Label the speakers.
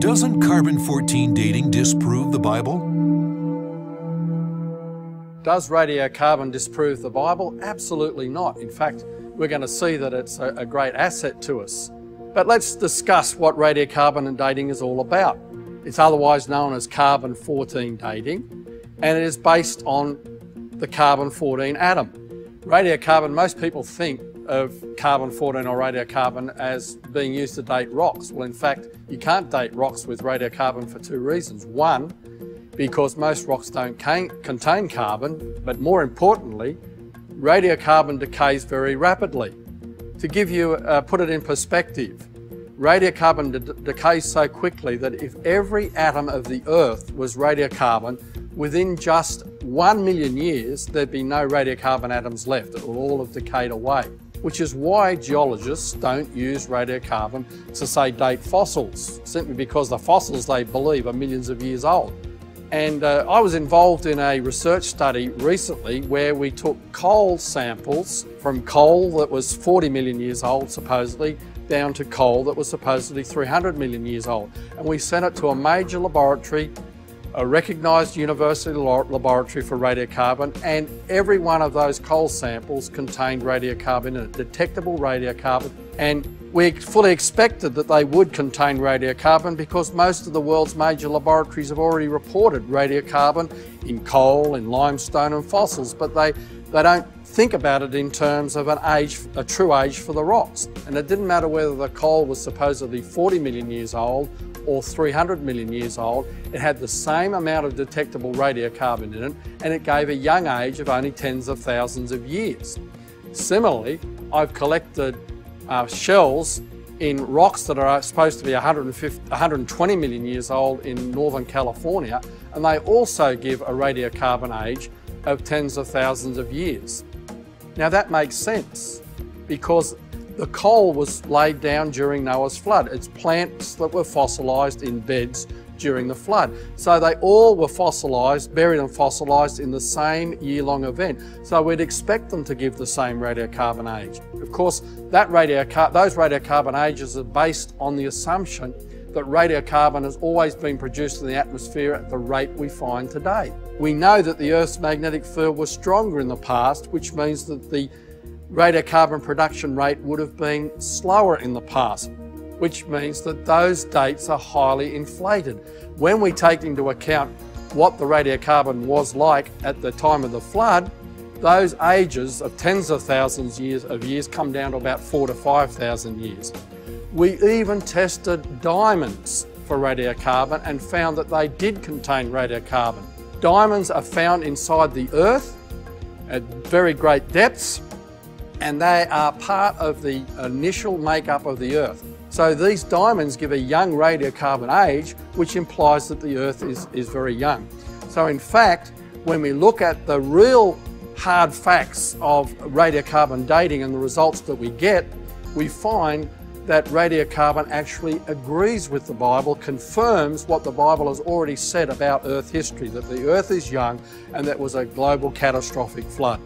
Speaker 1: Doesn't carbon 14 dating disprove the Bible?
Speaker 2: Does radiocarbon disprove the Bible? Absolutely not. In fact, we're going to see that it's a, great asset to us. But let's discuss what radiocarbon and dating is all about. It's otherwise known as carbon 14 dating, and it is based on the carbon 14 atom. Radiocarbon, most people think of carbon 14 or radiocarbon as being used to date rocks. Well, in fact, you can't date rocks with radiocarbon for two reasons. One, because most rocks don't contain carbon, but more importantly, radiocarbon decays very rapidly. To give you, uh, put it in perspective, radiocarbon de decays so quickly that if every atom of the Earth was radiocarbon, within just one million years, there'd be no radiocarbon atoms left. It will all have decayed away, which is why geologists don't use radiocarbon to say date fossils, simply because the fossils they believe are millions of years old. And uh, I was involved in a research study recently where we took coal samples from coal that was 40 million years old, supposedly, down to coal that was supposedly 300 million years old. And we sent it to a major laboratory, a recognised university laboratory for radiocarbon, and every one of those coal samples contained radiocarbon in it, detectable radiocarbon. And we fully expected that they would contain radiocarbon because most of the world's major laboratories have already reported radiocarbon in coal, in limestone and fossils, but they, they don't think about it in terms of an age, a true age for the rocks. And it didn't matter whether the coal was supposedly 40 million years old or 300 million years old, it had the same amount of detectable radiocarbon in it and it gave a young age of only tens of thousands of years. Similarly, I've collected uh, shells in rocks that are supposed to be 120 million years old in Northern California, and they also give a radiocarbon age of tens of thousands of years. Now that makes sense because the coal was laid down during Noah's flood. It's plants that were fossilised in beds during the flood. So they all were fossilised, buried and fossilised in the same year-long event. So we'd expect them to give the same radiocarbon age. Of course, that radiocar those radiocarbon ages are based on the assumption that radiocarbon has always been produced in the atmosphere at the rate we find today. We know that the Earth's magnetic field was stronger in the past, which means that the radiocarbon production rate would have been slower in the past which means that those dates are highly inflated. When we take into account what the radiocarbon was like at the time of the flood, those ages of tens of thousands years of years come down to about four to 5,000 years. We even tested diamonds for radiocarbon and found that they did contain radiocarbon. Diamonds are found inside the earth at very great depths and they are part of the initial makeup of the earth. So these diamonds give a young radiocarbon age, which implies that the Earth is, is very young. So in fact, when we look at the real hard facts of radiocarbon dating and the results that we get, we find that radiocarbon actually agrees with the Bible, confirms what the Bible has already said about Earth history, that the Earth is young and that was a global catastrophic flood.